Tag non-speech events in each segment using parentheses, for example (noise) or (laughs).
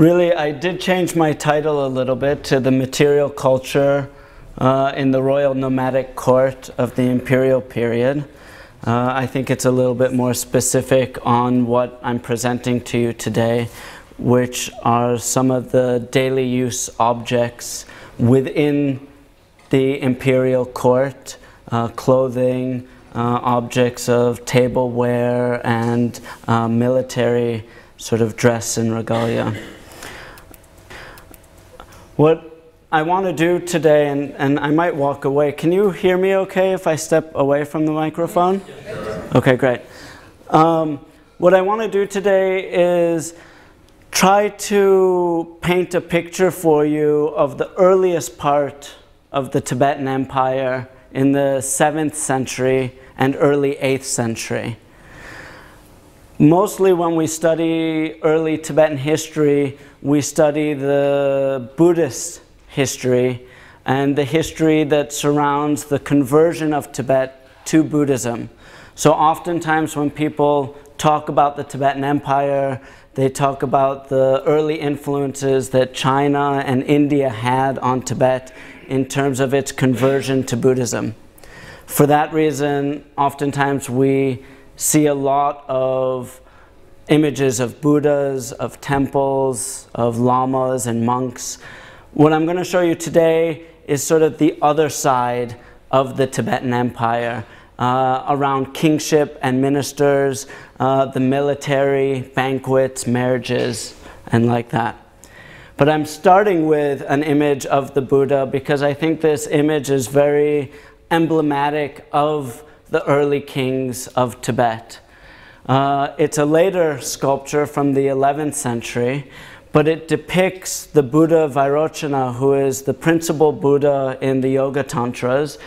Really, I did change my title a little bit to the material culture uh, in the royal nomadic court of the imperial period. Uh, I think it's a little bit more specific on what I'm presenting to you today, which are some of the daily use objects within the imperial court, uh, clothing, uh, objects of tableware, and uh, military sort of dress and regalia. What I want to do today, and, and I might walk away, can you hear me okay if I step away from the microphone? Okay, great. Um, what I want to do today is try to paint a picture for you of the earliest part of the Tibetan Empire in the 7th century and early 8th century. Mostly when we study early Tibetan history, we study the Buddhist history and the history that surrounds the conversion of Tibet to Buddhism. So oftentimes when people talk about the Tibetan Empire, they talk about the early influences that China and India had on Tibet in terms of its conversion to Buddhism. For that reason, oftentimes we see a lot of images of Buddhas, of temples, of lamas and monks. What I'm going to show you today is sort of the other side of the Tibetan Empire. Uh, around kingship and ministers, uh, the military, banquets, marriages, and like that. But I'm starting with an image of the Buddha because I think this image is very emblematic of the early kings of Tibet. Uh, it's a later sculpture from the 11th century, but it depicts the Buddha Vairochana, who is the principal Buddha in the Yoga Tantras,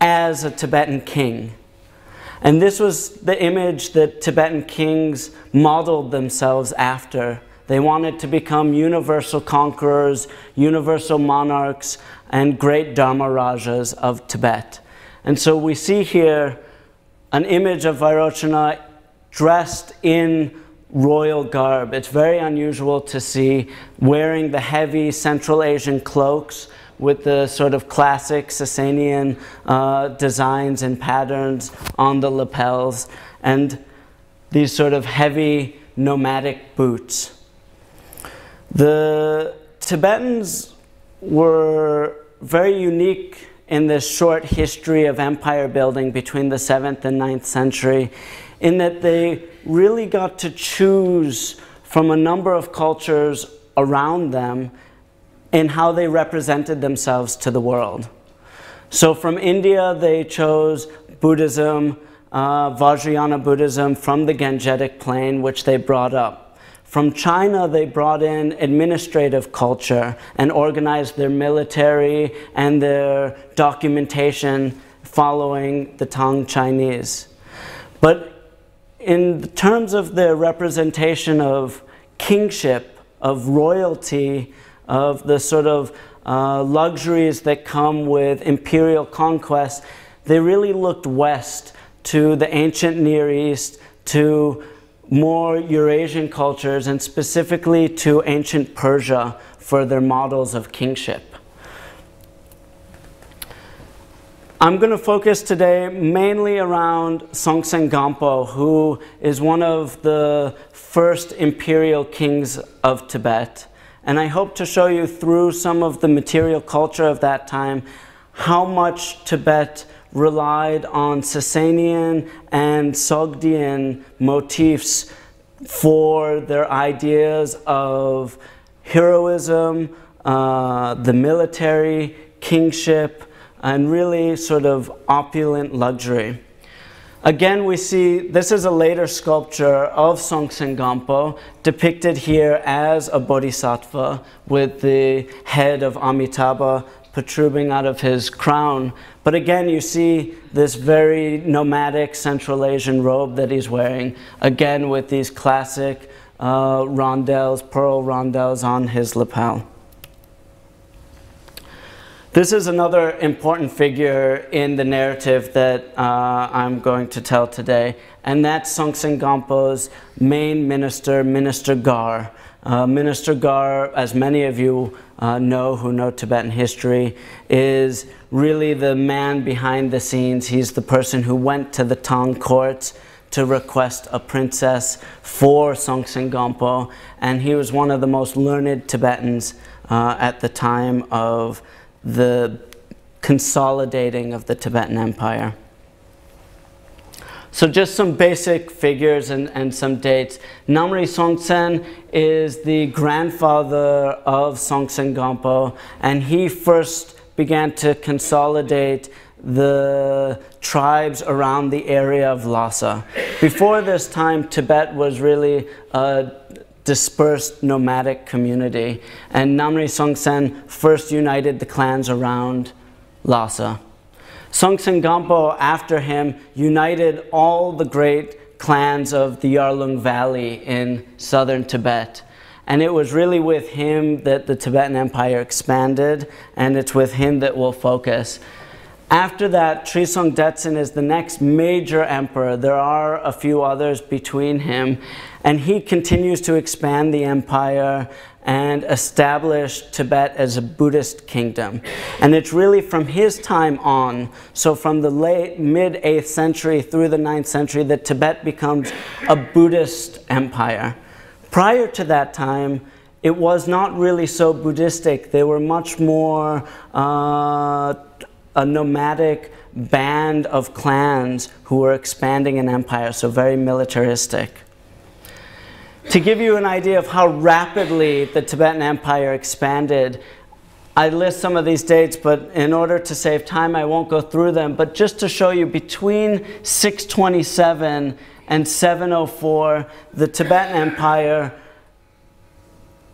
as a Tibetan king. And this was the image that Tibetan kings modeled themselves after. They wanted to become universal conquerors, universal monarchs, and great Dharma Rajas of Tibet. And so we see here an image of Vairochana dressed in royal garb. It's very unusual to see wearing the heavy Central Asian cloaks with the sort of classic Sasanian uh, designs and patterns on the lapels and these sort of heavy nomadic boots. The Tibetans were very unique in this short history of empire building between the 7th and 9th century in that they really got to choose from a number of cultures around them in how they represented themselves to the world. So from India, they chose Buddhism, uh, Vajrayana Buddhism from the Gangetic Plain, which they brought up. From China, they brought in administrative culture and organized their military and their documentation following the Tang Chinese. But in terms of their representation of kingship, of royalty, of the sort of uh, luxuries that come with imperial conquest, they really looked west to the ancient Near East, to more Eurasian cultures, and specifically to ancient Persia for their models of kingship. I'm going to focus today mainly around Songtsen Gampo, who is one of the first imperial kings of Tibet. And I hope to show you through some of the material culture of that time how much Tibet relied on Sasanian and Sogdian motifs for their ideas of heroism, uh, the military, kingship, and really sort of opulent luxury. Again, we see this is a later sculpture of Songtsen Gampo, depicted here as a bodhisattva with the head of Amitabha protruding out of his crown. But again, you see this very nomadic Central Asian robe that he's wearing, again with these classic uh, rondelles, pearl rondelles on his lapel. This is another important figure in the narrative that uh, I'm going to tell today, and that's Songtsen Gampo's main minister, Minister Gar. Uh, Minister Gar, as many of you uh, know who know Tibetan history, is really the man behind the scenes. He's the person who went to the Tang courts to request a princess for Songtsen Gampo, and he was one of the most learned Tibetans uh, at the time of the consolidating of the Tibetan Empire. So just some basic figures and, and some dates. Namri Songtsen is the grandfather of Songtsen Gampo, and he first began to consolidate the tribes around the area of Lhasa. Before this time, Tibet was really a dispersed nomadic community, and Namri Songtsen first united the clans around Lhasa. Songtsen Gampo, after him, united all the great clans of the Yarlung Valley in southern Tibet. And it was really with him that the Tibetan Empire expanded, and it's with him that we'll focus. After that, Trisong Detsen is the next major emperor. There are a few others between him, and he continues to expand the empire and establish Tibet as a Buddhist kingdom. And it's really from his time on, so from the late mid 8th century through the 9th century, that Tibet becomes a Buddhist empire. Prior to that time, it was not really so Buddhistic. They were much more uh, a nomadic band of clans who were expanding an empire, so very militaristic. To give you an idea of how rapidly the Tibetan Empire expanded, I list some of these dates, but in order to save time, I won't go through them. But just to show you, between 627 and 704, the Tibetan Empire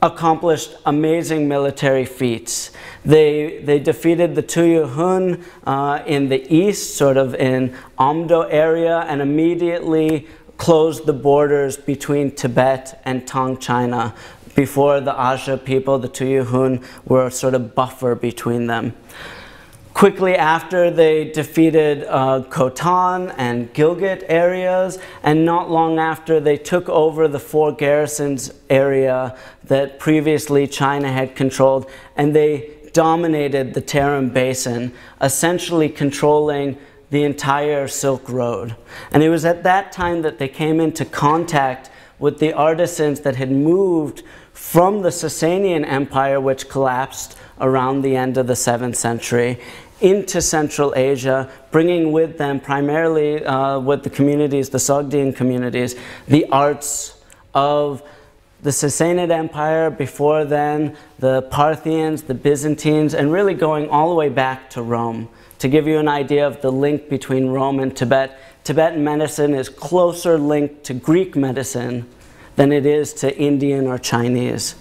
accomplished amazing military feats. They, they defeated the Tuyuhun uh, in the east, sort of in Amdo area, and immediately closed the borders between Tibet and Tang China. Before the Asha people, the Tuyuhun, were a sort of buffer between them. Quickly after, they defeated uh, Khotan and Gilgit areas, and not long after, they took over the four garrisons area that previously China had controlled, and they dominated the Tarim Basin, essentially controlling the entire Silk Road. And it was at that time that they came into contact with the artisans that had moved from the Sasanian Empire, which collapsed around the end of the 7th century, into Central Asia, bringing with them primarily uh, with the communities, the Sogdian communities, the arts of the Sassanid Empire, before then, the Parthians, the Byzantines, and really going all the way back to Rome. To give you an idea of the link between Rome and Tibet, Tibetan medicine is closer linked to Greek medicine than it is to Indian or Chinese.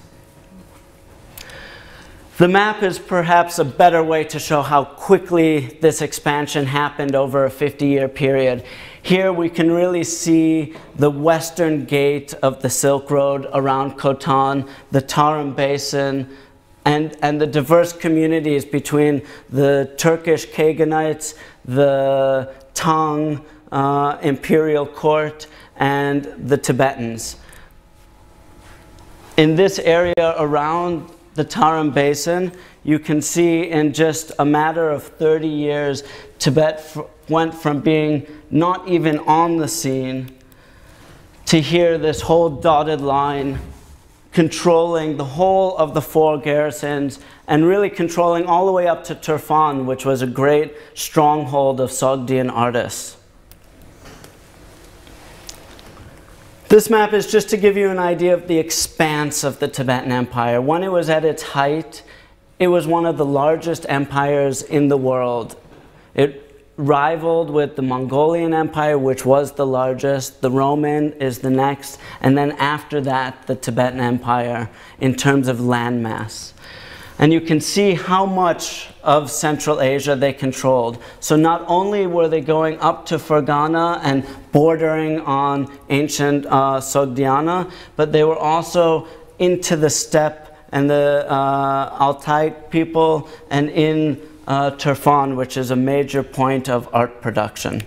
The map is perhaps a better way to show how quickly this expansion happened over a 50 year period. Here we can really see the western gate of the Silk Road around Khotan, the Tarim Basin, and, and the diverse communities between the Turkish Khaganates, the Tang uh, imperial court, and the Tibetans. In this area around the Tarim Basin, you can see in just a matter of 30 years, Tibet went from being not even on the scene to here this whole dotted line controlling the whole of the four garrisons and really controlling all the way up to Turfan, which was a great stronghold of Sogdian artists. This map is just to give you an idea of the expanse of the Tibetan Empire. When it was at its height, it was one of the largest empires in the world. It rivaled with the Mongolian Empire, which was the largest. The Roman is the next. And then after that, the Tibetan Empire in terms of landmass. And you can see how much of Central Asia they controlled. So not only were they going up to Fergana and bordering on ancient uh, Sogdiana, but they were also into the steppe and the uh, Altai people and in uh, Turfan, which is a major point of art production.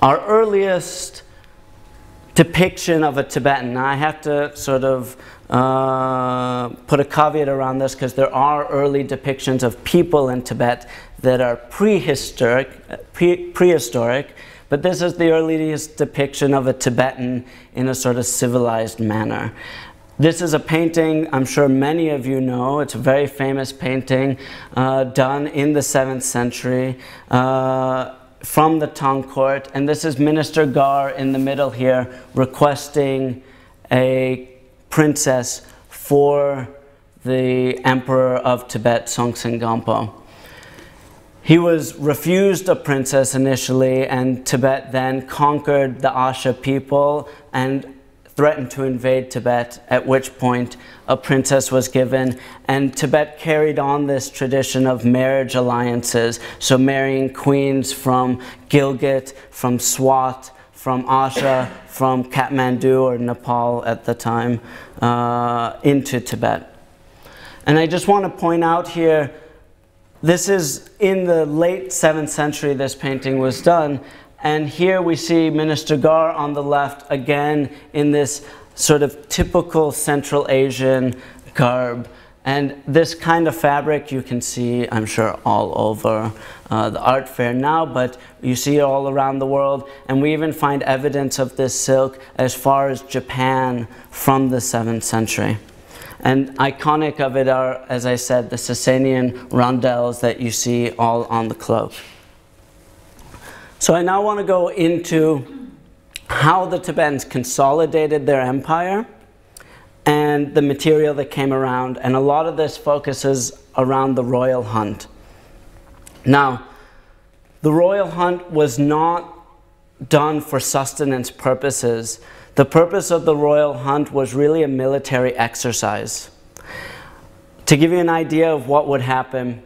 Our earliest depiction of a Tibetan. I have to sort of uh, put a caveat around this because there are early depictions of people in Tibet that are prehistoric, pre prehistoric, but this is the earliest depiction of a Tibetan in a sort of civilized manner. This is a painting I'm sure many of you know. It's a very famous painting uh, done in the 7th century. Uh, from the Tang court, and this is Minister Gar in the middle here requesting a princess for the Emperor of Tibet, Songtsen Gampo. He was refused a princess initially, and Tibet then conquered the Asha people and threatened to invade Tibet, at which point a princess was given. And Tibet carried on this tradition of marriage alliances, so marrying queens from Gilgit, from Swat, from Asha, from Kathmandu or Nepal at the time, uh, into Tibet. And I just want to point out here, this is in the late 7th century this painting was done, and here we see Minister Gar on the left again in this sort of typical Central Asian garb. And this kind of fabric you can see, I'm sure, all over uh, the art fair now, but you see it all around the world. And we even find evidence of this silk as far as Japan from the 7th century. And iconic of it are, as I said, the Sasanian rondelles that you see all on the cloak. So I now want to go into how the Tibetans consolidated their empire and the material that came around. And a lot of this focuses around the royal hunt. Now, the royal hunt was not done for sustenance purposes. The purpose of the royal hunt was really a military exercise. To give you an idea of what would happen,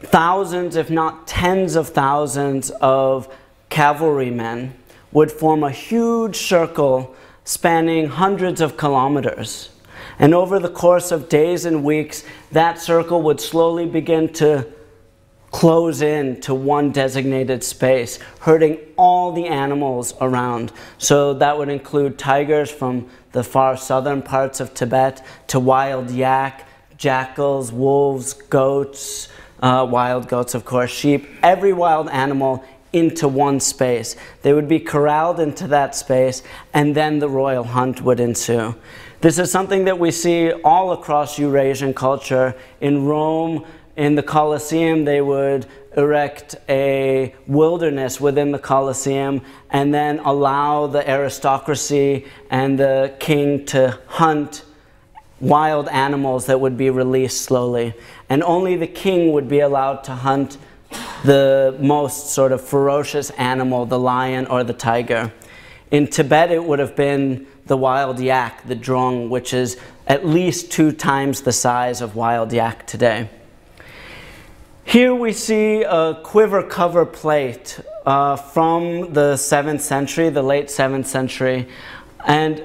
thousands, if not tens of thousands, of cavalrymen would form a huge circle spanning hundreds of kilometers. And over the course of days and weeks, that circle would slowly begin to close in to one designated space, hurting all the animals around. So that would include tigers from the far southern parts of Tibet to wild yak, jackals, wolves, goats, uh, wild goats, of course, sheep, every wild animal into one space. They would be corralled into that space, and then the royal hunt would ensue. This is something that we see all across Eurasian culture. In Rome, in the Colosseum, they would erect a wilderness within the Colosseum and then allow the aristocracy and the king to hunt wild animals that would be released slowly. And only the king would be allowed to hunt the most sort of ferocious animal, the lion or the tiger. In Tibet, it would have been the wild yak, the drong, which is at least two times the size of wild yak today. Here we see a quiver cover plate uh, from the 7th century, the late 7th century, and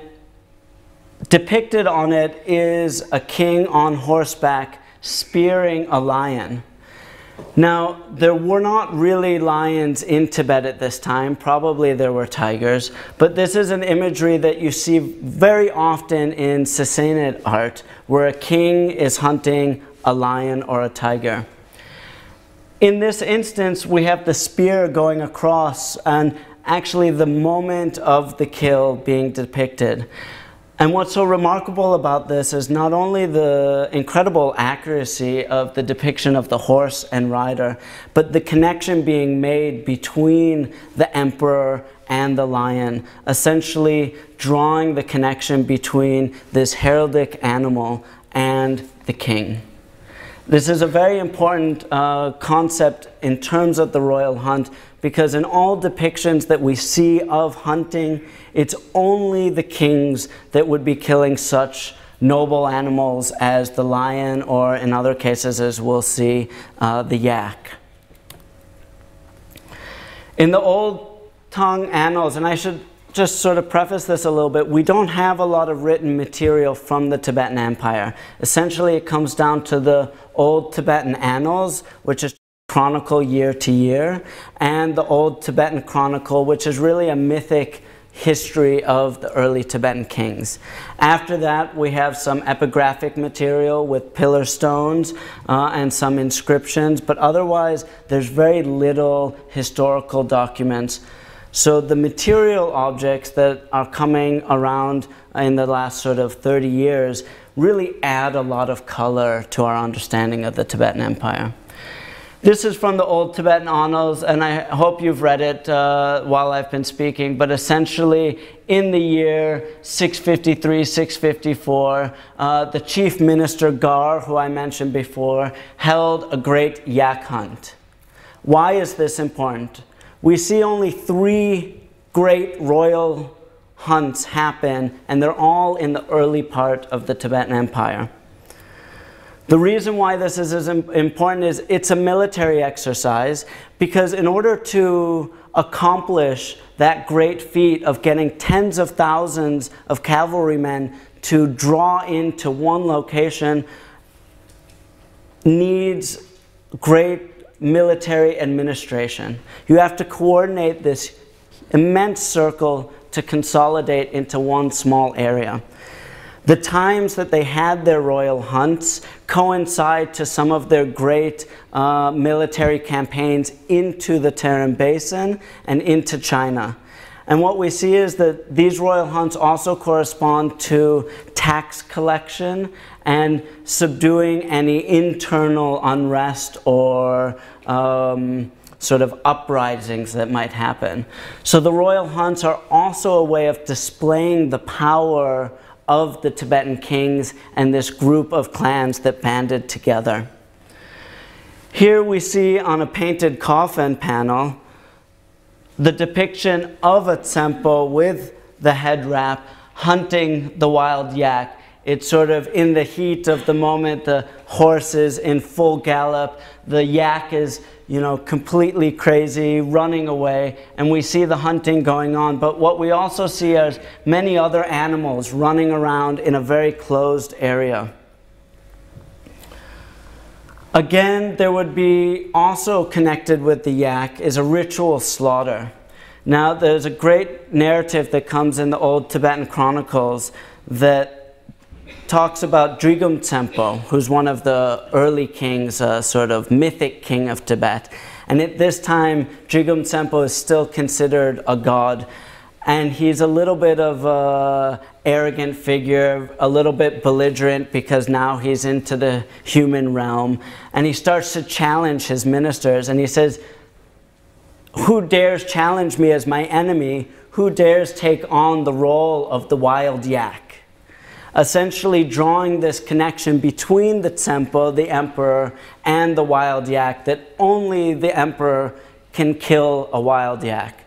Depicted on it is a king on horseback spearing a lion. Now, there were not really lions in Tibet at this time. Probably there were tigers. But this is an imagery that you see very often in Sassanid art, where a king is hunting a lion or a tiger. In this instance, we have the spear going across and actually the moment of the kill being depicted. And what's so remarkable about this is not only the incredible accuracy of the depiction of the horse and rider, but the connection being made between the emperor and the lion, essentially drawing the connection between this heraldic animal and the king. This is a very important uh, concept in terms of the royal hunt because in all depictions that we see of hunting, it's only the kings that would be killing such noble animals as the lion, or in other cases, as we'll see, uh, the yak. In the Old Tang Annals, and I should just sort of preface this a little bit, we don't have a lot of written material from the Tibetan Empire. Essentially, it comes down to the Old Tibetan Annals, which is chronicle year to year, and the Old Tibetan Chronicle, which is really a mythic history of the early Tibetan kings. After that, we have some epigraphic material with pillar stones uh, and some inscriptions, but otherwise, there's very little historical documents. So the material objects that are coming around in the last sort of 30 years really add a lot of color to our understanding of the Tibetan Empire. This is from the old Tibetan Annals, and I hope you've read it uh, while I've been speaking. But essentially, in the year 653, 654, uh, the chief minister Gar, who I mentioned before, held a great yak hunt. Why is this important? We see only three great royal hunts happen, and they're all in the early part of the Tibetan Empire. The reason why this is as important is it's a military exercise because in order to accomplish that great feat of getting tens of thousands of cavalrymen to draw into one location needs great military administration. You have to coordinate this immense circle to consolidate into one small area. The times that they had their royal hunts coincide to some of their great uh, military campaigns into the Tarim Basin and into China. And what we see is that these royal hunts also correspond to tax collection and subduing any internal unrest or um, sort of uprisings that might happen. So the royal hunts are also a way of displaying the power of the Tibetan kings and this group of clans that banded together. Here we see on a painted coffin panel the depiction of a Tsempo with the head wrap hunting the wild yak. It's sort of in the heat of the moment, the horse is in full gallop, the yak is you know, completely crazy, running away, and we see the hunting going on. But what we also see is many other animals running around in a very closed area. Again, there would be also connected with the yak is a ritual slaughter. Now, there's a great narrative that comes in the old Tibetan chronicles that talks about Drigum Tsenpo, who's one of the early kings, uh, sort of mythic king of Tibet. And at this time, Drigum Tsenpo is still considered a god. And he's a little bit of an arrogant figure, a little bit belligerent because now he's into the human realm. And he starts to challenge his ministers and he says, Who dares challenge me as my enemy? Who dares take on the role of the wild yak? Essentially drawing this connection between the Tsempo, the emperor, and the wild yak, that only the emperor can kill a wild yak.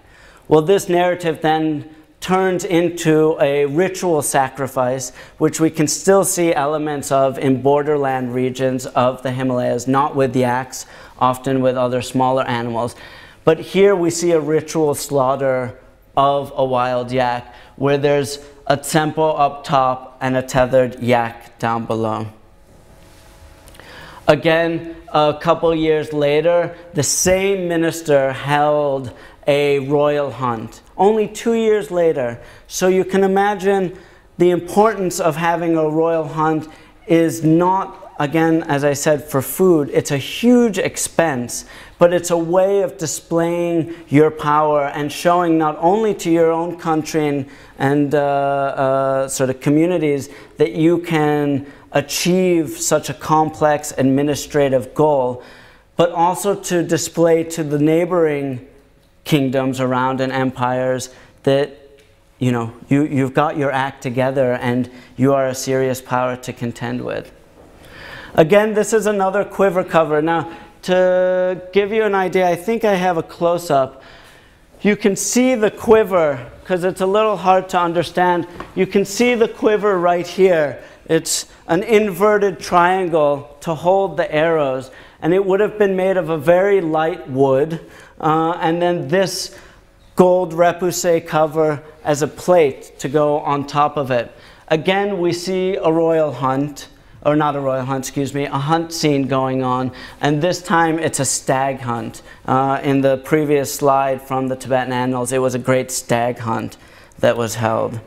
Well, this narrative then turns into a ritual sacrifice, which we can still see elements of in borderland regions of the Himalayas, not with yaks, often with other smaller animals. But here we see a ritual slaughter of a wild yak where there's a Tsempo up top and a tethered yak down below. Again, a couple years later, the same minister held a royal hunt, only two years later. So you can imagine the importance of having a royal hunt is not, again, as I said, for food. It's a huge expense but it's a way of displaying your power and showing not only to your own country and, and uh, uh, sort of communities that you can achieve such a complex administrative goal, but also to display to the neighboring kingdoms around and empires that you know you, you've got your act together and you are a serious power to contend with. Again, this is another quiver cover. Now, to give you an idea, I think I have a close-up. You can see the quiver, because it's a little hard to understand. You can see the quiver right here. It's an inverted triangle to hold the arrows, and it would have been made of a very light wood, uh, and then this gold repoussé cover as a plate to go on top of it. Again, we see a royal hunt or not a royal hunt, excuse me, a hunt scene going on, and this time it's a stag hunt. Uh, in the previous slide from the Tibetan Annals, it was a great stag hunt that was held.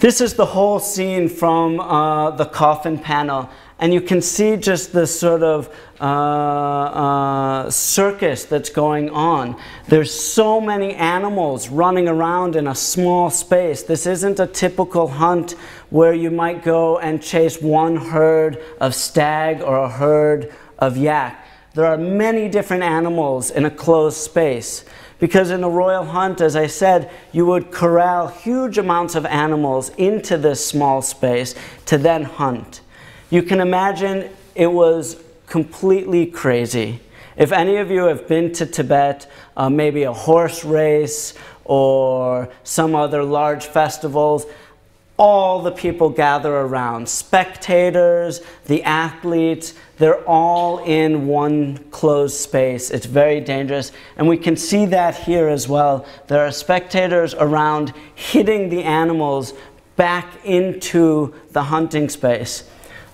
This is the whole scene from uh, the coffin panel. And you can see just this sort of uh, uh, circus that's going on. There's so many animals running around in a small space. This isn't a typical hunt where you might go and chase one herd of stag or a herd of yak. There are many different animals in a closed space. Because in a royal hunt, as I said, you would corral huge amounts of animals into this small space to then hunt. You can imagine it was completely crazy. If any of you have been to Tibet, uh, maybe a horse race or some other large festivals, all the people gather around. Spectators, the athletes, they're all in one closed space. It's very dangerous. And we can see that here as well. There are spectators around hitting the animals back into the hunting space.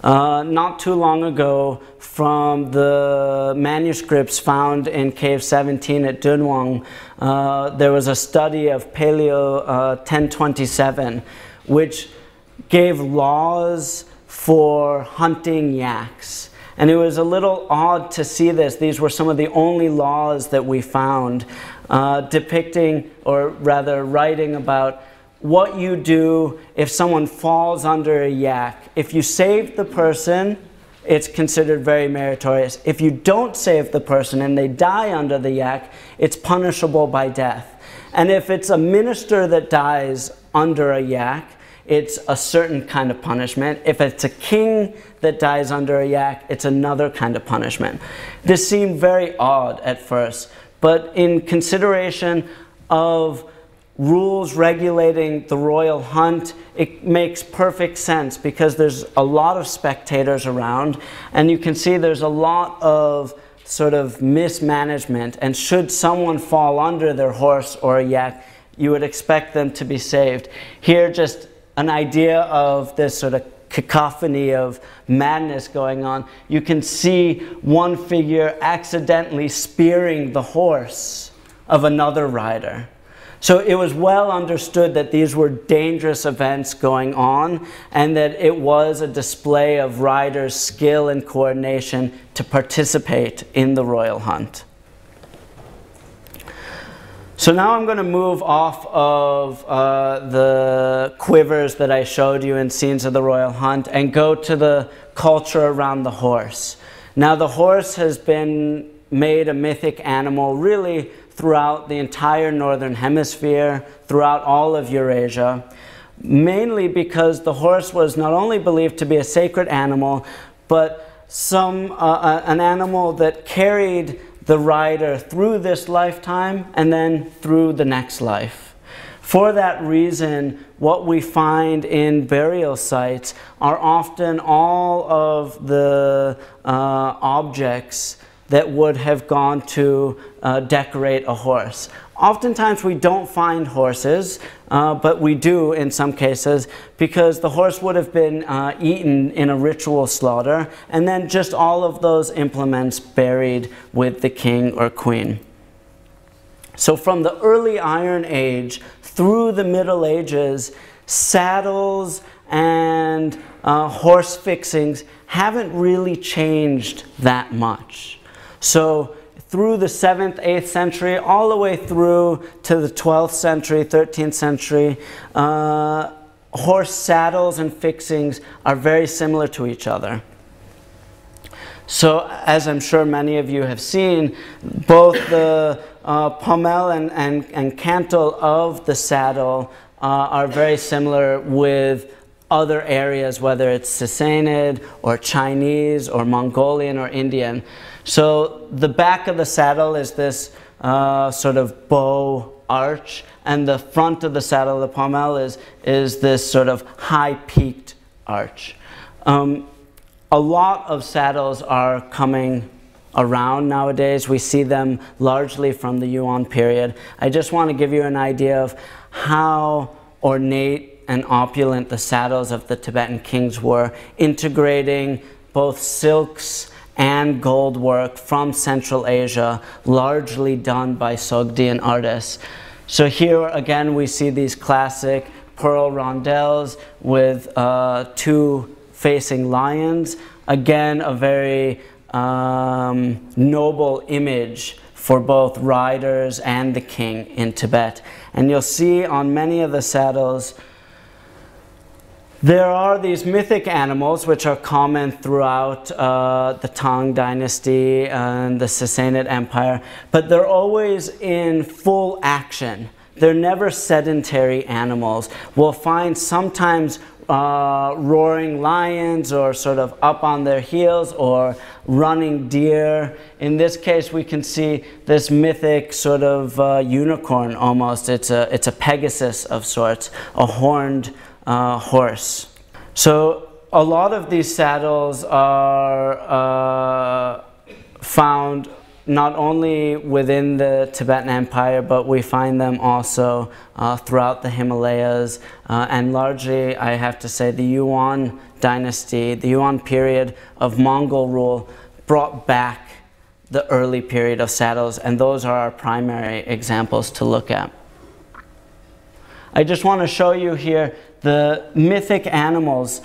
Uh, not too long ago, from the manuscripts found in Cave 17 at Dunhuang, uh, there was a study of Pelliot uh, 1027 which gave laws for hunting yaks. And it was a little odd to see this. These were some of the only laws that we found uh, depicting, or rather, writing about what you do if someone falls under a yak. If you save the person, it's considered very meritorious. If you don't save the person and they die under the yak, it's punishable by death. And if it's a minister that dies under a yak, it's a certain kind of punishment. If it's a king that dies under a yak, it's another kind of punishment. This seemed very odd at first, but in consideration of rules regulating the royal hunt, it makes perfect sense because there's a lot of spectators around, and you can see there's a lot of sort of mismanagement. And should someone fall under their horse or a yak, you would expect them to be saved. Here, just an idea of this sort of cacophony of madness going on, you can see one figure accidentally spearing the horse of another rider. So it was well understood that these were dangerous events going on and that it was a display of riders' skill and coordination to participate in the royal hunt. So now I'm going to move off of uh, the quivers that I showed you in Scenes of the Royal Hunt and go to the culture around the horse. Now the horse has been made a mythic animal really throughout the entire northern hemisphere, throughout all of Eurasia, mainly because the horse was not only believed to be a sacred animal, but some, uh, uh an animal that carried the rider through this lifetime and then through the next life. For that reason, what we find in burial sites are often all of the uh, objects that would have gone to uh, decorate a horse. Oftentimes we don't find horses, uh, but we do in some cases because the horse would have been uh, eaten in a ritual slaughter and then just all of those implements buried with the king or queen. So from the early Iron Age through the Middle Ages, saddles and uh, horse fixings haven't really changed that much. So through the 7th, 8th century, all the way through to the 12th century, 13th century, uh, horse saddles and fixings are very similar to each other. So, as I'm sure many of you have seen, both the uh, pommel and, and, and cantle of the saddle uh, are very similar with other areas, whether it's Sassanid or Chinese or Mongolian or Indian. So the back of the saddle is this uh, sort of bow arch, and the front of the saddle, the pommel, is, is this sort of high peaked arch. Um, a lot of saddles are coming around nowadays. We see them largely from the Yuan period. I just want to give you an idea of how ornate and opulent the saddles of the Tibetan kings were, integrating both silks and gold work from Central Asia, largely done by Sogdian artists. So here again we see these classic pearl rondelles with uh, two facing lions. Again, a very um, noble image for both riders and the king in Tibet. And you'll see on many of the saddles, there are these mythic animals which are common throughout uh, the Tang dynasty and the Sassanid Empire, but they're always in full action. They're never sedentary animals. We'll find sometimes uh, roaring lions or sort of up on their heels or running deer. In this case, we can see this mythic sort of uh, unicorn almost. It's a, it's a Pegasus of sorts, a horned uh, horse. So a lot of these saddles are uh, found not only within the Tibetan Empire, but we find them also uh, throughout the Himalayas. Uh, and largely, I have to say, the Yuan dynasty, the Yuan period of Mongol rule, brought back the early period of saddles, and those are our primary examples to look at. I just want to show you here the mythic animals.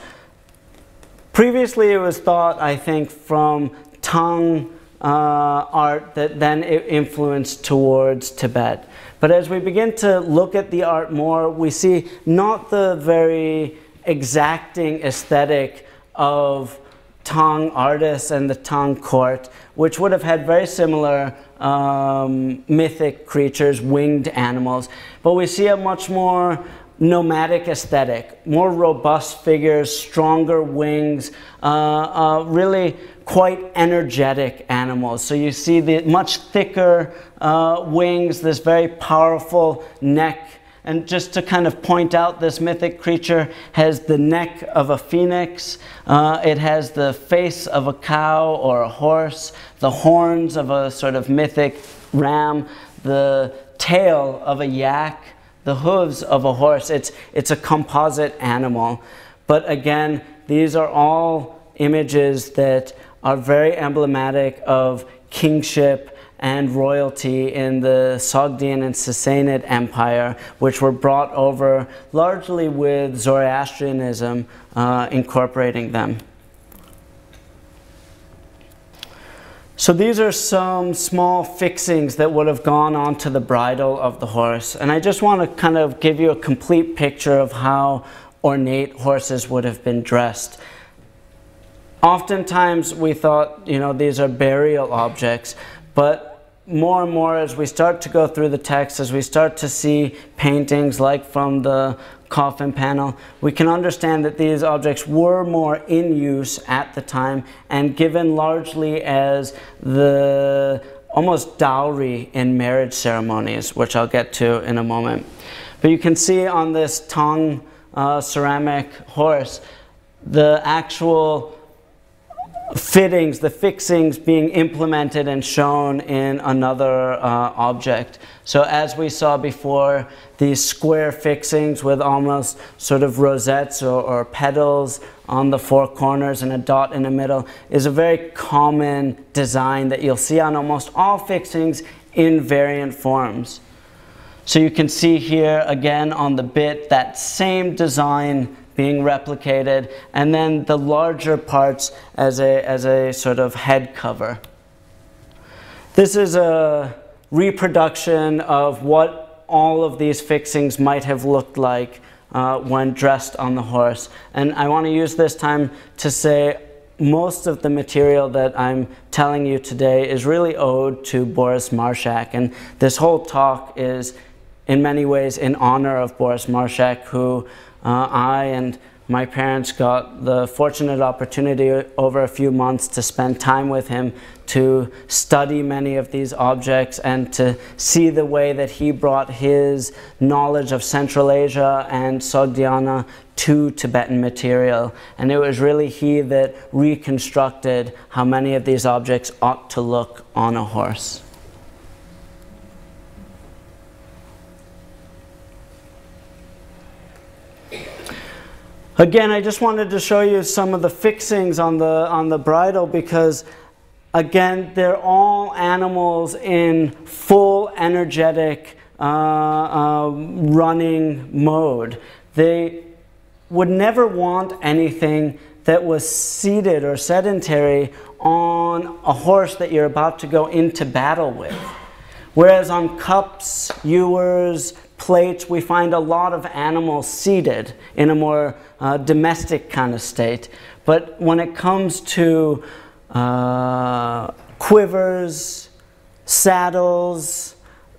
Previously, it was thought, I think, from Tang uh, art that then it influenced towards Tibet. But as we begin to look at the art more, we see not the very exacting aesthetic of Tang artists and the Tang court, which would have had very similar um, mythic creatures, winged animals. But we see a much more nomadic aesthetic, more robust figures, stronger wings, uh, uh, really quite energetic animals. So you see the much thicker uh, wings, this very powerful neck. And just to kind of point out, this mythic creature has the neck of a phoenix, uh, it has the face of a cow or a horse, the horns of a sort of mythic ram, the tail of a yak, the hooves of a horse. It's, it's a composite animal. But again, these are all images that are very emblematic of kingship and royalty in the Sogdian and Sassanid Empire, which were brought over largely with Zoroastrianism uh, incorporating them. So these are some small fixings that would have gone onto the bridle of the horse. And I just want to kind of give you a complete picture of how ornate horses would have been dressed. Oftentimes we thought, you know, these are burial objects, but more and more as we start to go through the text, as we start to see paintings like from the coffin panel, we can understand that these objects were more in use at the time and given largely as the almost dowry in marriage ceremonies, which I'll get to in a moment. But you can see on this Tang uh, ceramic horse, the actual fittings, the fixings being implemented and shown in another uh, object. So as we saw before, these square fixings with almost sort of rosettes or, or petals on the four corners and a dot in the middle is a very common design that you'll see on almost all fixings in variant forms. So you can see here again on the bit that same design being replicated, and then the larger parts as a, as a sort of head cover. This is a reproduction of what all of these fixings might have looked like uh, when dressed on the horse. And I want to use this time to say most of the material that I'm telling you today is really owed to Boris Marshak. And this whole talk is in many ways in honor of Boris Marshak, who uh, I and my parents got the fortunate opportunity over a few months to spend time with him to study many of these objects and to see the way that he brought his knowledge of Central Asia and Sogdiana to Tibetan material. And it was really he that reconstructed how many of these objects ought to look on a horse. Again, I just wanted to show you some of the fixings on the, on the bridle because again, they're all animals in full energetic uh, uh, running mode. They would never want anything that was seated or sedentary on a horse that you're about to go into battle with. Whereas on cups, ewers, plates, we find a lot of animals seated in a more uh, domestic kind of state. But when it comes to uh, quivers, saddles,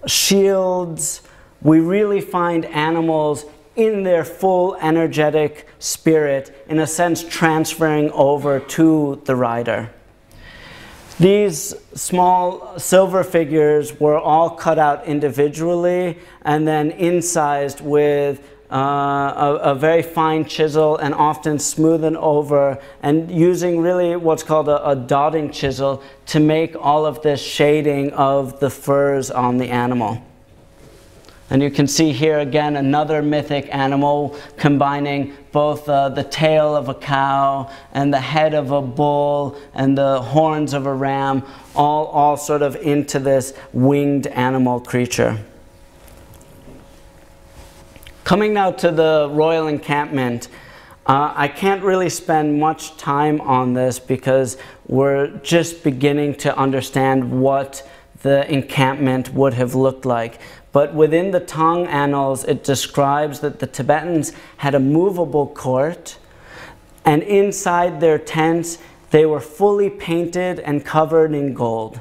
shields, we really find animals in their full energetic spirit, in a sense, transferring over to the rider. These small silver figures were all cut out individually and then incised with uh, a, a, very fine chisel and often smoothed over and using really what's called a, a dotting chisel to make all of this shading of the furs on the animal. And you can see here again another mythic animal combining both uh, the tail of a cow and the head of a bull and the horns of a ram, all, all sort of into this winged animal creature. Coming now to the royal encampment, uh, I can't really spend much time on this because we're just beginning to understand what the encampment would have looked like. But within the Tang annals, it describes that the Tibetans had a movable court, and inside their tents, they were fully painted and covered in gold.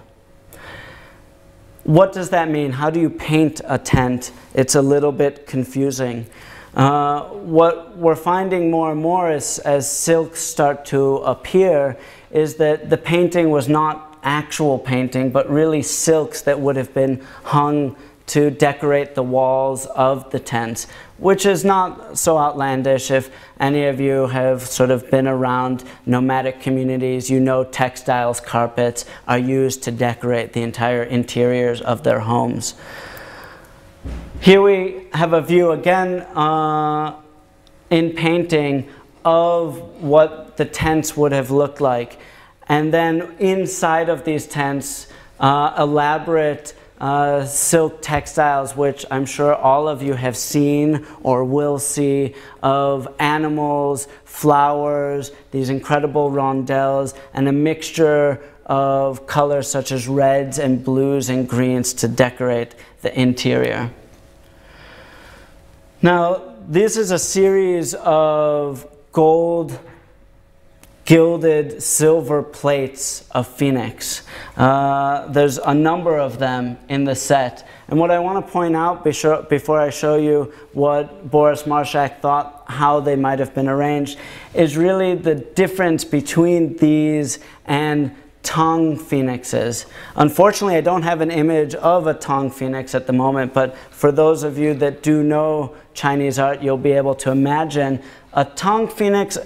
What does that mean? How do you paint a tent? It's a little bit confusing. Uh, what we're finding more and more as silks start to appear is that the painting was not actual painting, but really silks that would have been hung to decorate the walls of the tents, which is not so outlandish. If any of you have sort of been around nomadic communities, you know textiles, carpets are used to decorate the entire interiors of their homes. Here we have a view again uh, in painting of what the tents would have looked like. And then inside of these tents, uh, elaborate uh, silk textiles, which I'm sure all of you have seen or will see, of animals, flowers, these incredible rondelles, and a mixture of colors such as reds and blues and greens to decorate the interior. Now, this is a series of gold gilded silver plates of phoenix. Uh, there's a number of them in the set. And what I want to point out before I show you what Boris Marshak thought how they might have been arranged is really the difference between these and Tang phoenixes. Unfortunately, I don't have an image of a Tang phoenix at the moment, but for those of you that do know Chinese art, you'll be able to imagine a Tang phoenix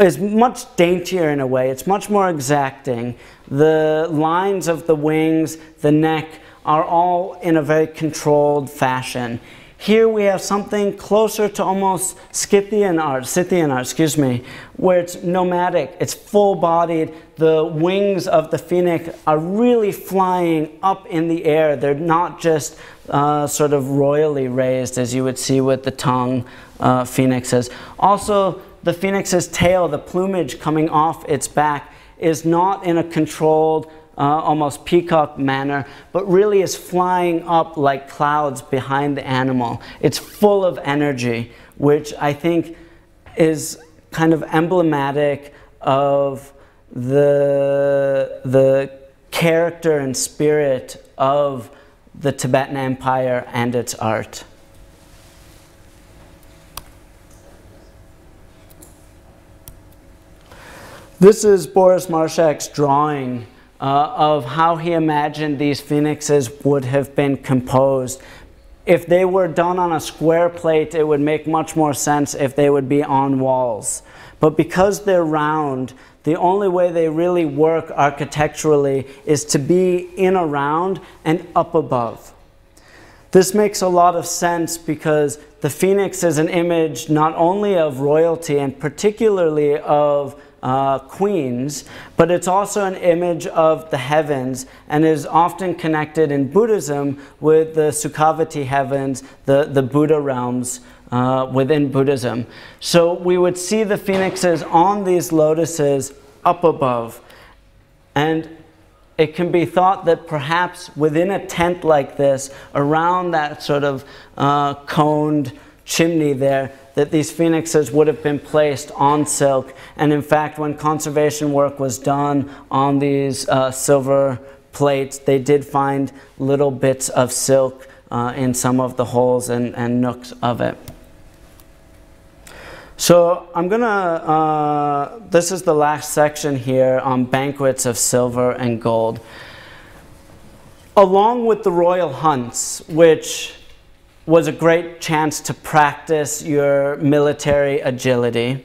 is much daintier in a way. It's much more exacting. The lines of the wings, the neck, are all in a very controlled fashion. Here we have something closer to almost Scythian art, Scythian art, excuse me, where it's nomadic, it's full-bodied. The wings of the phoenix are really flying up in the air. They're not just uh, sort of royally raised as you would see with the Tang uh, phoenixes. Also, the phoenix's tail, the plumage coming off its back, is not in a controlled, uh, almost peacock manner, but really is flying up like clouds behind the animal. It's full of energy, which I think is kind of emblematic of the, the character and spirit of the Tibetan Empire and its art. This is Boris Marshak's drawing uh, of how he imagined these phoenixes would have been composed. If they were done on a square plate, it would make much more sense if they would be on walls. But because they're round, the only way they really work architecturally is to be in a round and up above. This makes a lot of sense because the phoenix is an image not only of royalty and particularly of uh, queens, but it's also an image of the heavens and is often connected in Buddhism with the Sukhavati heavens, the, the Buddha realms uh, within Buddhism. So we would see the phoenixes on these lotuses up above. And it can be thought that perhaps within a tent like this, around that sort of uh, coned chimney there, that these phoenixes would have been placed on silk. And in fact, when conservation work was done on these uh, silver plates, they did find little bits of silk uh, in some of the holes and, and nooks of it. So I'm gonna, uh, this is the last section here on banquets of silver and gold. Along with the royal hunts, which was a great chance to practice your military agility.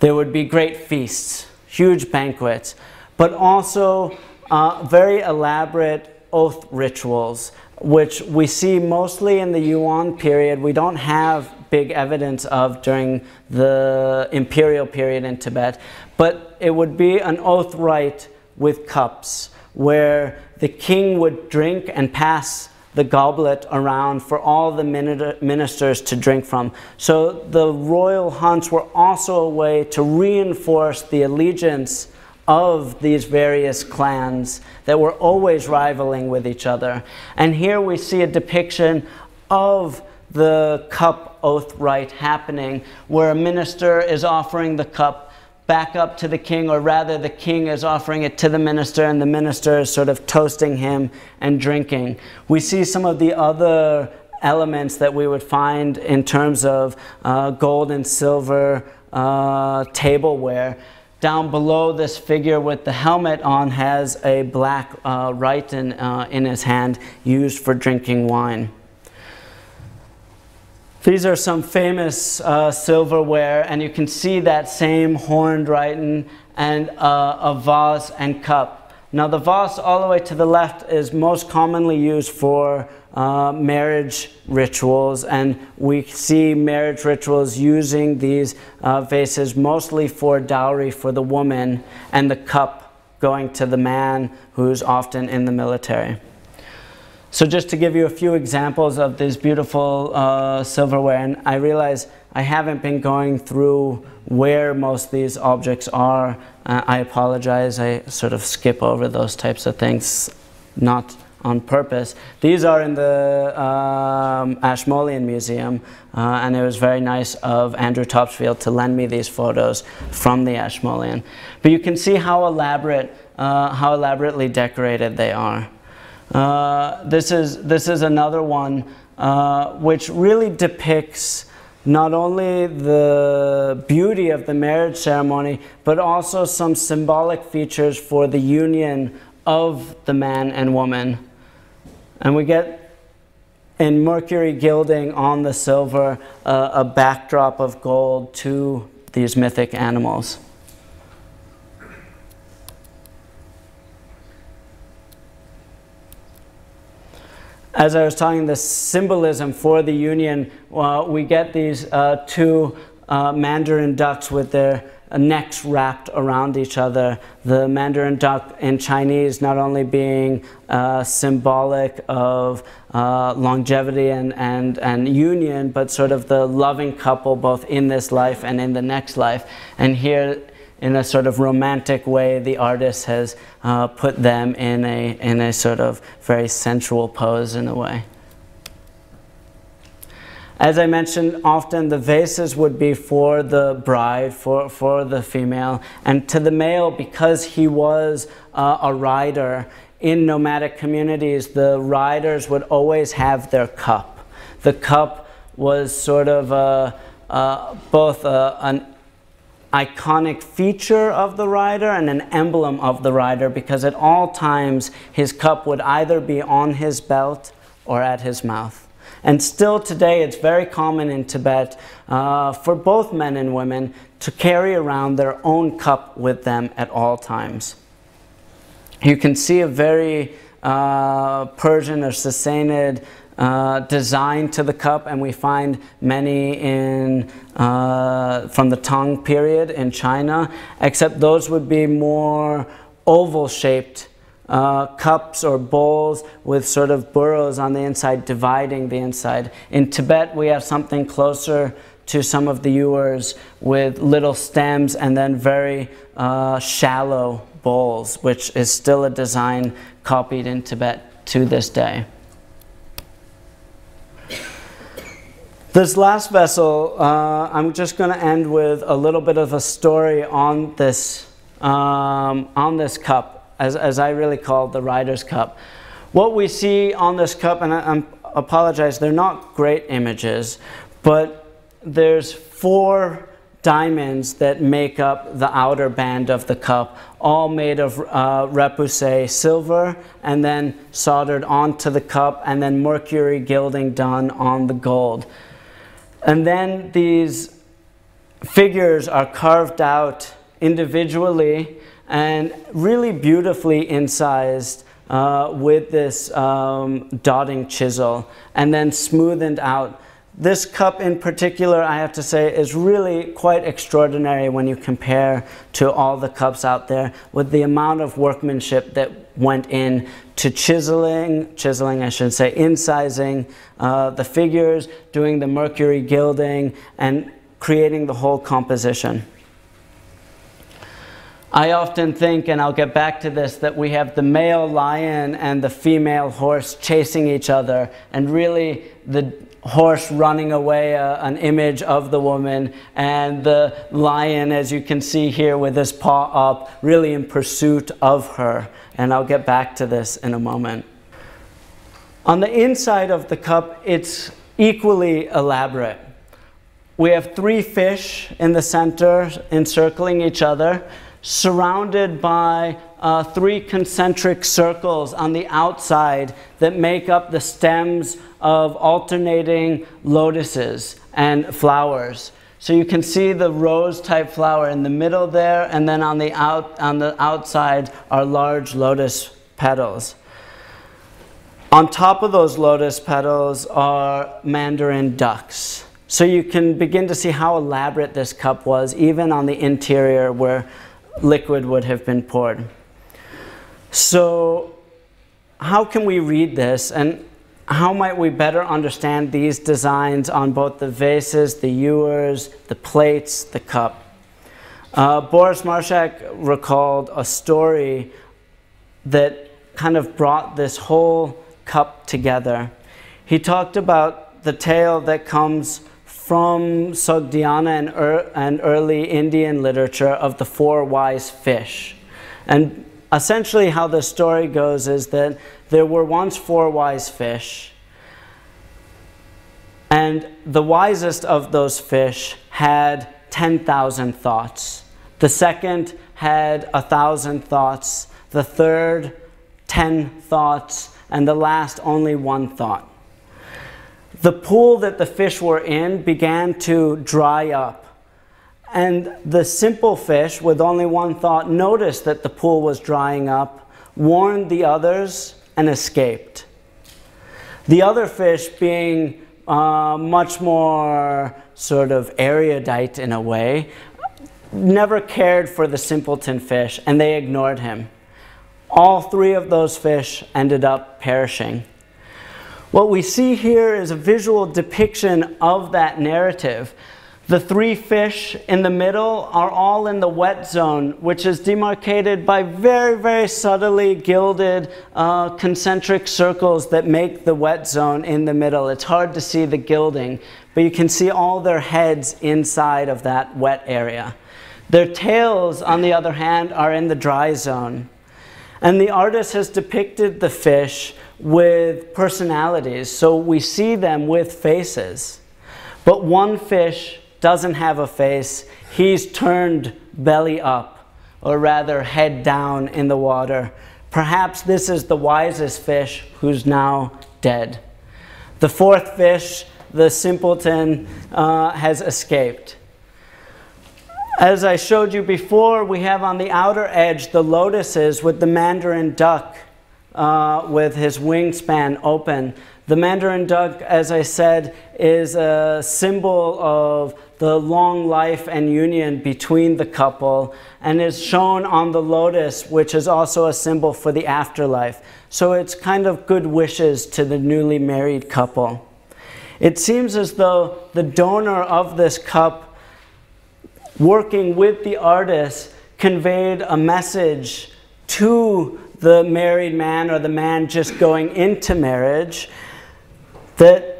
There would be great feasts, huge banquets, but also uh, very elaborate oath rituals, which we see mostly in the Yuan period. We don't have big evidence of during the imperial period in Tibet, but it would be an oath rite with cups where the king would drink and pass the goblet around for all the ministers to drink from. So the royal hunts were also a way to reinforce the allegiance of these various clans that were always rivaling with each other. And here we see a depiction of the cup oath rite happening where a minister is offering the cup back up to the king, or rather, the king is offering it to the minister, and the minister is sort of toasting him and drinking. We see some of the other elements that we would find in terms of uh, gold and silver uh, tableware. Down below this figure with the helmet on has a black uh, rhyton uh, in his hand used for drinking wine. These are some famous uh, silverware, and you can see that same horned rhyton and uh, a vase and cup. Now the vase all the way to the left is most commonly used for uh, marriage rituals, and we see marriage rituals using these uh, vases mostly for dowry for the woman, and the cup going to the man who's often in the military. So just to give you a few examples of this beautiful uh, silverware, and I realize I haven't been going through where most of these objects are. Uh, I apologize, I sort of skip over those types of things, not on purpose. These are in the um, Ashmolean Museum, uh, and it was very nice of Andrew Topsfield to lend me these photos from the Ashmolean. But you can see how elaborate, uh, how elaborately decorated they are. Uh, this, is, this is another one uh, which really depicts not only the beauty of the marriage ceremony, but also some symbolic features for the union of the man and woman. And we get in mercury gilding on the silver uh, a backdrop of gold to these mythic animals. As I was talking, the symbolism for the union, uh, we get these uh, two uh, mandarin ducks with their necks wrapped around each other. The mandarin duck in Chinese not only being uh, symbolic of uh, longevity and, and, and union, but sort of the loving couple both in this life and in the next life. And here in a sort of romantic way, the artist has uh, put them in a, in a sort of very sensual pose in a way. As I mentioned, often the vases would be for the bride, for, for the female, and to the male, because he was uh, a rider in nomadic communities, the riders would always have their cup. The cup was sort of a, uh, both a, an iconic feature of the rider and an emblem of the rider because at all times his cup would either be on his belt or at his mouth. And still today, it's very common in Tibet uh, for both men and women to carry around their own cup with them at all times. You can see a very uh, Persian or Sassanid uh, design to the cup, and we find many in uh, from the Tang period in China, except those would be more oval shaped uh, cups or bowls with sort of burrows on the inside dividing the inside. In Tibet, we have something closer to some of the ewers with little stems and then very uh, shallow bowls, which is still a design copied in Tibet to this day. This last vessel, uh, I'm just going to end with a little bit of a story on this, um, on this cup, as, as I really call the Rider's Cup. What we see on this cup, and I, I apologize, they're not great images, but there's four diamonds that make up the outer band of the cup, all made of uh, repoussé silver and then soldered onto the cup and then mercury gilding done on the gold. And then these figures are carved out individually and really beautifully incised uh, with this um, dotting chisel and then smoothened out. This cup in particular, I have to say, is really quite extraordinary when you compare to all the cups out there with the amount of workmanship that went in to chiseling, chiseling I should say, incising uh, the figures, doing the mercury gilding, and creating the whole composition. I often think, and I'll get back to this, that we have the male lion and the female horse chasing each other, and really the horse running away, uh, an image of the woman, and the lion, as you can see here with his paw up, really in pursuit of her. And I'll get back to this in a moment. On the inside of the cup, it's equally elaborate. We have three fish in the center encircling each other, surrounded by uh, three concentric circles on the outside that make up the stems of alternating lotuses and flowers. So you can see the rose type flower in the middle there, and then on the, out, on the outside are large lotus petals. On top of those lotus petals are mandarin ducks. So you can begin to see how elaborate this cup was, even on the interior where liquid would have been poured. So, how can we read this and how might we better understand these designs on both the vases, the ewers, the plates, the cup? Uh, Boris Marshak recalled a story that kind of brought this whole cup together. He talked about the tale that comes from Sogdiana and, er and early Indian literature of the four wise fish. And essentially, how the story goes is that there were once four wise fish, and the wisest of those fish had 10,000 thoughts. The second had a thousand thoughts. The third, 10 thoughts. And the last, only one thought. The pool that the fish were in began to dry up and the simple fish, with only one thought, noticed that the pool was drying up, warned the others, and escaped. The other fish, being uh, much more sort of erudite in a way, never cared for the simpleton fish, and they ignored him. All three of those fish ended up perishing. What we see here is a visual depiction of that narrative the three fish in the middle are all in the wet zone, which is demarcated by very, very subtly gilded uh, concentric circles that make the wet zone in the middle. It's hard to see the gilding, but you can see all their heads inside of that wet area. Their tails, on the other hand, are in the dry zone. And the artist has depicted the fish with personalities, so we see them with faces. But one fish doesn't have a face. He's turned belly up, or rather head down in the water. Perhaps this is the wisest fish who's now dead. The fourth fish, the simpleton, uh, has escaped. As I showed you before, we have on the outer edge the lotuses with the mandarin duck uh, with his wingspan open. The mandarin duck, as I said, is a symbol of the long life and union between the couple and is shown on the lotus, which is also a symbol for the afterlife. So it's kind of good wishes to the newly married couple. It seems as though the donor of this cup, working with the artist, conveyed a message to the married man or the man just going into marriage that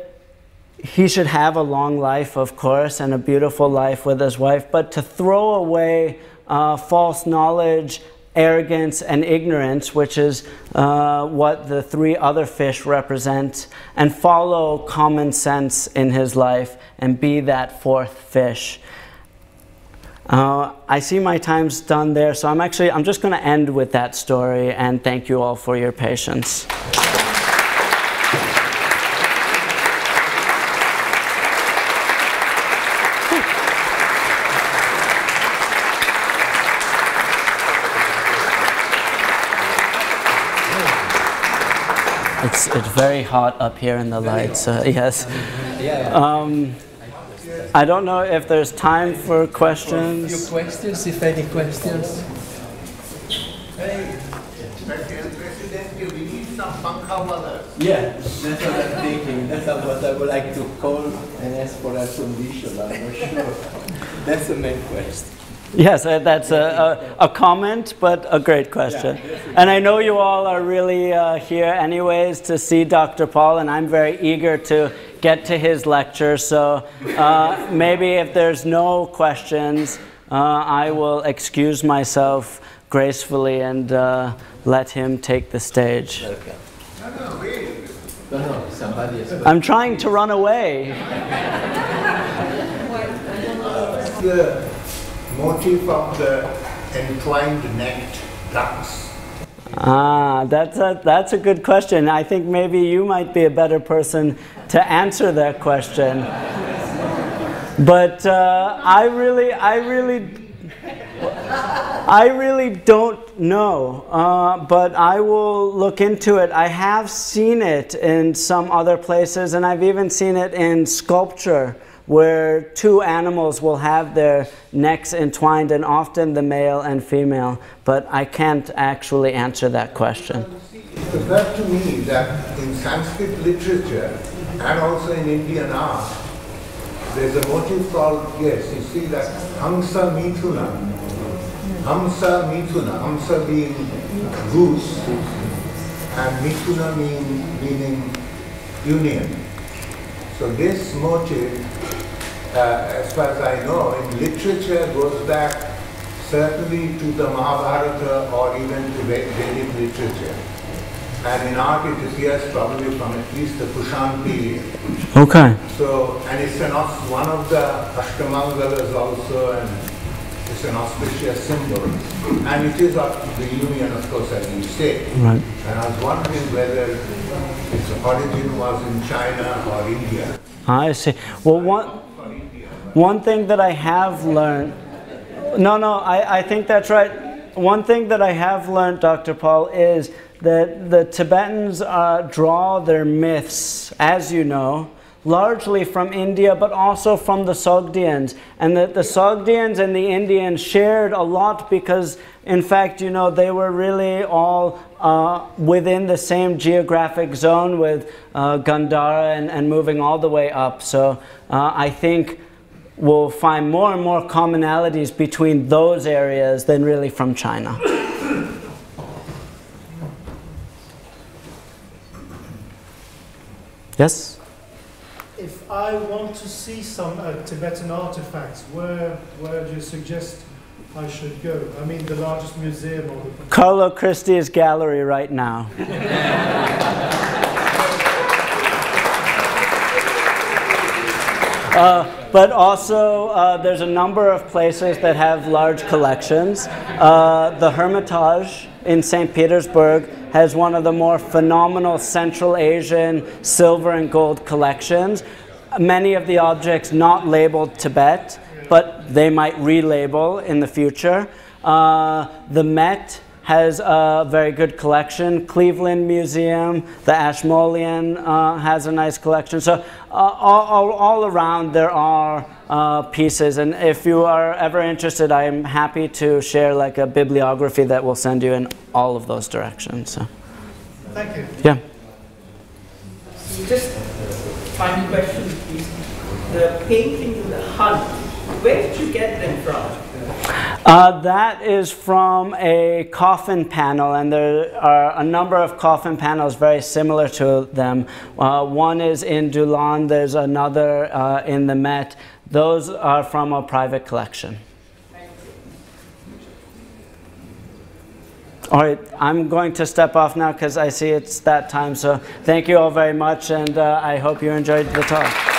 he should have a long life, of course, and a beautiful life with his wife, but to throw away uh, false knowledge, arrogance, and ignorance, which is uh, what the three other fish represent, and follow common sense in his life and be that fourth fish. Uh, I see my time's done there, so I'm actually I'm just going to end with that story and thank you all for your patience. It's, it's very hot up here in the lights, uh, yes. Um, I don't know if there's time for questions. Few questions, if any questions. Hey, President, we need some pankha Yeah, that's what I'm thinking. That's what I would like to call and ask for a condition. I'm not sure. That's the main question. Yes, uh, that's a, a, a, comment, but a great question. And I know you all are really uh, here anyways to see Dr. Paul, and I'm very eager to get to his lecture. So uh, maybe if there's no questions, uh, I will excuse myself gracefully and uh, let him take the stage. I'm trying to run away (laughs) motif of the entwined necked ducks? Ah, that's a, that's a good question. I think maybe you might be a better person to answer that question. but uh, I really, I really, I really don't know. Uh, but I will look into it. I have seen it in some other places, and I've even seen it in sculpture where two animals will have their necks entwined, and often the male and female, but I can't actually answer that question. It occurred to me that in Sanskrit literature and also in Indian art, there's a motif called, yes, you see that Hamsa Mithuna. Hamsa Mithuna, Hamsa being goose, and Mithuna mean, meaning union. So this motif Uh, as far as I know, in literature goes back certainly to the Mahabharata or even to Vedic literature. And in art it appears probably from at least the Kushan period. Okay. So, and it's an, one of the Ashtamangalas also, and it's an auspicious symbol. And it is of the union, of course, as you say. Right. And I was wondering whether its origin was in China or India. I see. Well, one, one thing that I have learned, no, no, I, I think that's right. One thing that I have learned, Dr. Paul, is that the Tibetans uh, draw their myths, as you know, largely from India, but also from the Sogdians. And that the Sogdians and the Indians shared a lot because, in fact, you know, they were really all uh, within the same geographic zone with uh, Gandhara and, and moving all the way up. So uh, I think we'll find more and more commonalities between those areas than really from China. Yes? If I want to see some uh, Tibetan artifacts, where, where do you suggest I should go? I mean, the largest museum or the... (laughs) Carlo Cristi's gallery right now. (laughs) uh, but also, uh, there's a number of places that have large collections. Uh, the Hermitage in St. Petersburg has one of the more phenomenal Central Asian silver and gold collections. Many of the objects not labeled Tibet, but they might relabel in the future. Uh, the Met has a very good collection. Cleveland Museum, the Ashmolean uh, has a nice collection. So uh, all, all, all, around there are uh, pieces. And if you are ever interested, I'm happy to share like a bibliography that will send you in all of those directions. So. Thank you. Yeah. Just final question, please. The painting in the hunt, where did you get them from? Uh, that is from a coffin panel, and there are a number of coffin panels very similar to them. Uh, one is in Dulan, there's another uh, in the Met. Those are from a private collection. All right, I'm going to step off now because I see it's that time. So thank you all very much, and uh, I hope you enjoyed the talk.